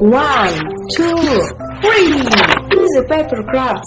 One, two, three. Easy paper crafts.